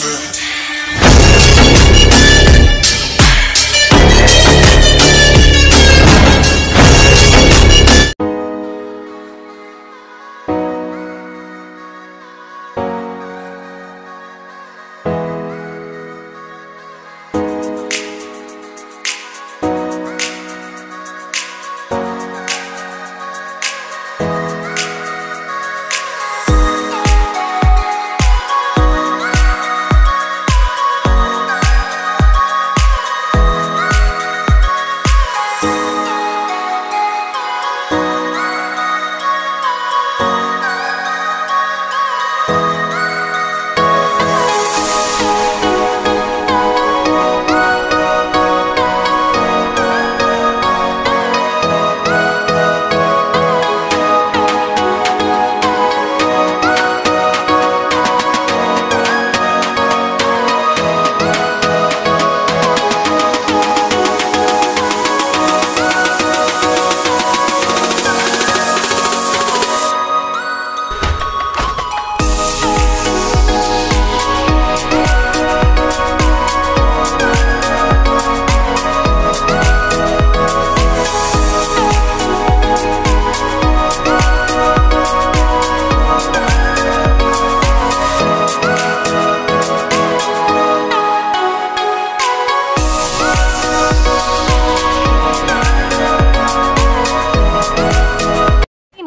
dirty.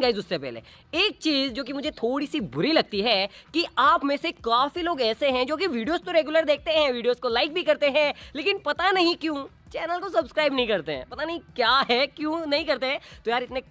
Guys उससे पहले। एक चीज़ जो कि मुझे थोड़ी सी बुरी लगती है कि आप में से काफ़ी लोग ऐसे हैं जो कि वीडियोस तो रेगुलर देखते हैं, वीडियोस को लाइक भी करते हैं, लेकिन पता नहीं क्यों चैनल को सब्सक्राइब नहीं करते हैं। पता नहीं क्या है, क्यों नहीं करते हैं। तो यार इतने